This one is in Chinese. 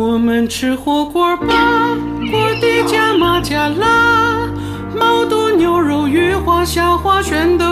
我们吃火锅吧，锅底加麻加辣，毛肚、牛肉、鱼花、虾花全都。